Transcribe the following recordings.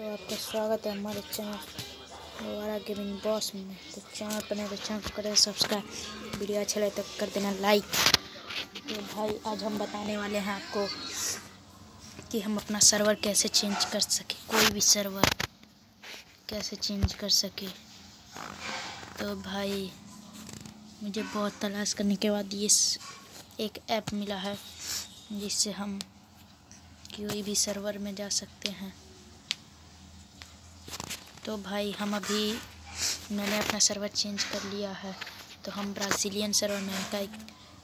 तो आपका स्वागत है हमारे चैनल दोबारा गेमिंग बॉस में। तो चैनल पर तो चैनल को करें सब्सक्राइब। वीडियो अच्छा लगे तो कर देना लाइक। तो भाई, आज हम बताने वाले हैं आपको कि हम अपना सर्वर कैसे चेंज कर सके। कोई भी सर्वर कैसे चेंज कर सके। तो भाई, मुझे बहुत तलाश करने के बाद ये एक ऐप मिला है जिससे हम कोई भी सर्वर में जा सकते हैं। तो भाई हम अभी, मैंने अपना सर्वर चेंज कर लिया है। तो हम ब्राज़ीलियन सर्वर में हैं।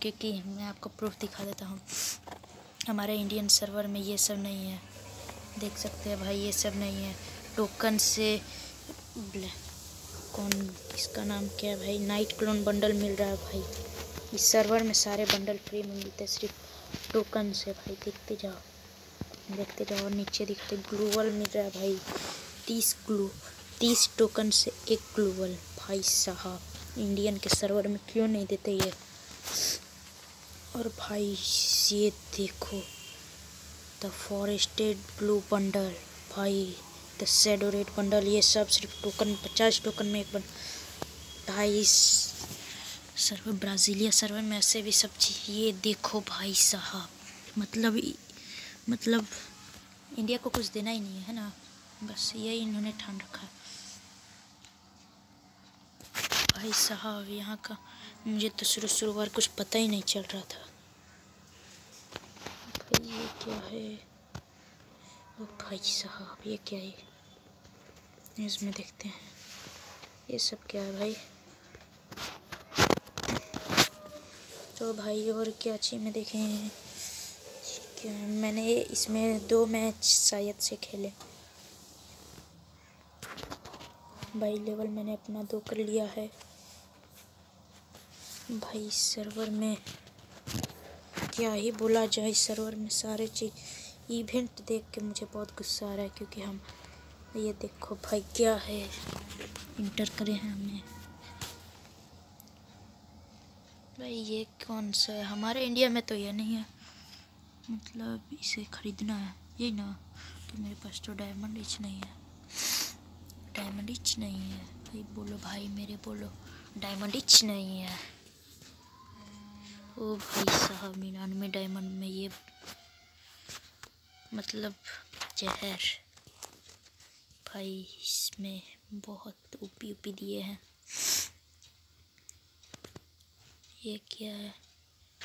क्योंकि मैं आपको प्रूफ दिखा देता हूँ। हमारे इंडियन सर्वर में ये सब नहीं है। देख सकते हैं भाई, ये सब नहीं है। टोकन से कौन, इसका नाम क्या है भाई? नाइट क्लोन बंडल मिल रहा है भाई। इस सर्वर में सारे बंडल फ्री में मिलते हैं सिर्फ़ टोकन से। भाई देखते जाओ। देखते जाओ नीचे दिखते ग्लूवल मिल रहा है भाई। तीस ग्लू तीस टोकन से एक ग्लूवल भाई साहब, इंडियन के सर्वर में क्यों नहीं देते ये? और भाई, ये देखो द फॉरेस्टेड ब्लू बंडल भाई द शेडो रेड बंडल ये सब सिर्फ़ टोकन, पचास टोकन में एक बन। भाई, सर्वर, ब्राज़ीलिया सर्वर में ऐसे भी सब चीज़, ये देखो भाई साहब। मतलब मतलब इंडिया को कुछ देना ही नहीं है ना? बस यही इन्होंने ठान रखा है। भाई साहब, यहाँ का मुझे तो शुरू शुरू बार कुछ पता ही नहीं चल रहा था। भाई ये क्या है? ओ भाई साहब, ये क्या है? इसमें देखते हैं। ये सब क्या है भाई? तो भाई और क्या चीज़ में देखें? क्या मैंने इसमें दो मैच शायद से खेले। भाई लेवल मैंने अपना दो कर लिया है। भाई सर्वर में क्या ही बोला जाए सर्वर में सारे चीज़ इवेंट देख के मुझे बहुत गुस्सा आ रहा है क्योंकि हम, ये देखो भाई क्या है। इंटर करे हैं हमने। भाई, ये कौन सा है? हमारे इंडिया में तो ये नहीं है। मतलब इसे ख़रीदना है। यही ना कि मेरे पास तो डायमंड नहीं है। डायमंड इच नहीं है। भाई बोलो भाई, मेरे बोलो डायमंड इच नहीं है। ओ भाई साहब निन्यानवे डायमंड में ये मतलब जहर। भाई, इसमें बहुत ऊपी ऊपी दिए हैं। ये क्या है?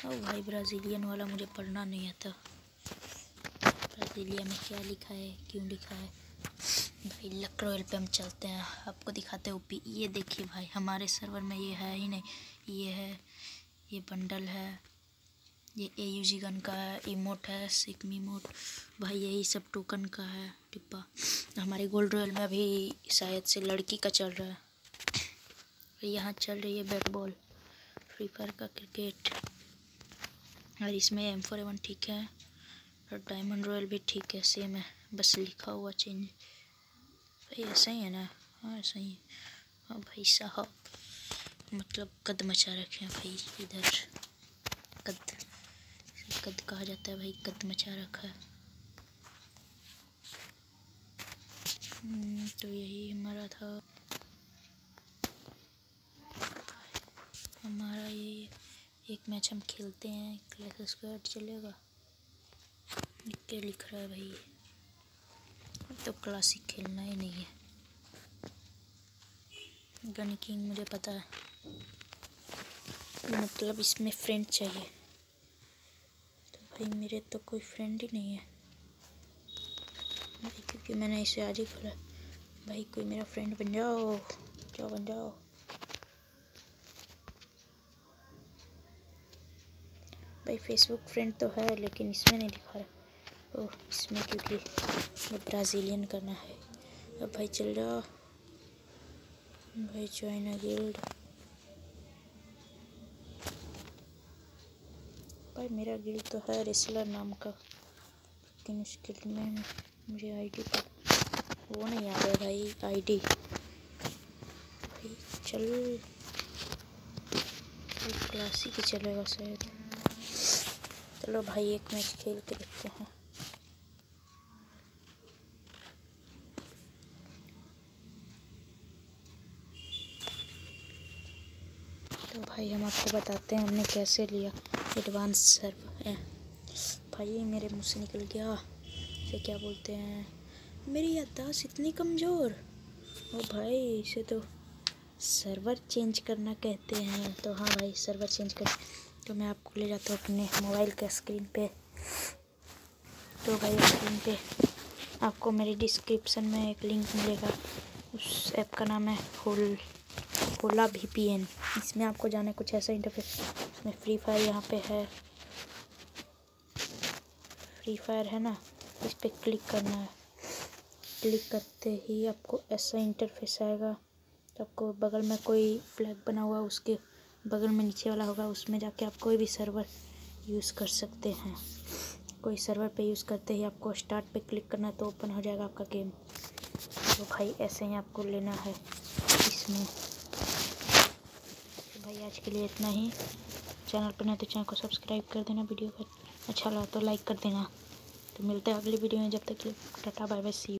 ओ भाई, ब्राज़ीलियन वाला मुझे पढ़ना नहीं आता। ब्राज़ीलिया में क्या लिखा है, क्यों लिखा है? भाई लक रॉयल पे हम चलते हैं। आपको दिखाते हैं ओपी ये देखिए भाई, हमारे सर्वर में ये है ही नहीं। ये है, ये बंडल है। ये ए यू जी गन का है इमोट है सिकमी इमोट भाई, यही सब टोकन का है डिब्बा हमारे गोल्ड रॉयल में अभी शायद से लड़की का चल रहा है। यहाँ चल रही है बैट बॉल फ्री फायर का क्रिकेट और इसमें एम फोर एवन ठीक है। और डायमंड रॉयल भी ठीक है सेम है। बस लिखा हुआ चेंज ऐसा ही है ना? हाँ ऐसा ही। हाँ भाई साहब। मतलब कद मचा रखे हैं भाई इधर। कद। कद कहा जाता है भाई? कद मचा रखा है। हम्म, तो यही हमारा था। हमारा ये एक मैच हम खेलते हैं। क्लास स्क्वाड चलेगा। लिख रहा है भाई? तो क्लासिक खेलना ही नहीं है। गन किंग मुझे पता है। मतलब इसमें फ्रेंड चाहिए। तो भाई मेरे तो कोई फ्रेंड ही नहीं है। भाई क्योंकि मैंने इसे आज ही खोला। भाई कोई मेरा फ्रेंड बन जाओ। जाओ, बन जाओ। भाई फेसबुक फ्रेंड तो है, लेकिन इसमें नहीं दिखा रहा। इसमें क्योंकि ब्राज़ीलियन करना है। अब भाई चल रहा। भाई चाइना गिल्ड भाई मेरा गिल्ड तो है रेसलर नाम का। लेकिन उस गिल्ड में मुझे आईडी पर वो नहीं आ रहा भाई आईडी भाई चल। क्लासिक ही चलेगा शायद। चलो भाई एक मैच खेल के देखते हैं। तो भाई हम आपको बताते हैं हमने कैसे लिया एडवांस सर्व भाई मेरे मुँह से निकल गया। इसे क्या बोलते हैं? मेरी याददाश्त इतनी कमज़ोर। ओ भाई, इसे तो सर्वर चेंज करना कहते हैं। तो हाँ भाई सर्वर चेंज कर तो मैं आपको ले जाता हूँ अपने मोबाइल के स्क्रीन पे। तो भाई स्क्रीन पे आपको मेरे डिस्क्रिप्शन में एक लिंक मिलेगा। उस ऐप का नाम है होल होला वी पी एन इसमें आपको जाना है कुछ ऐसा इंटरफेस इसमें फ्री फायर यहाँ पे है। फ्री फायर है ना? इस पर क्लिक करना है। क्लिक करते ही आपको ऐसा इंटरफेस आएगा। तो आपको बगल में कोई फ्लैग बना हुआ उसके बगल में नीचे वाला होगा, उसमें जाके आप कोई भी सर्वर यूज़ कर सकते हैं। कोई सर्वर पे यूज़ करते ही आपको स्टार्ट पे क्लिक करना तो ओपन हो जाएगा आपका गेम तो भाई ऐसे ही आपको लेना है। इसमें आज के लिए इतना ही। चैनल पर नहीं तो चैनल को सब्सक्राइब कर देना वीडियो को। अच्छा लगा तो लाइक कर देना। तो मिलते हैं अगली वीडियो में, जब तक टाटा, बाय बाय सी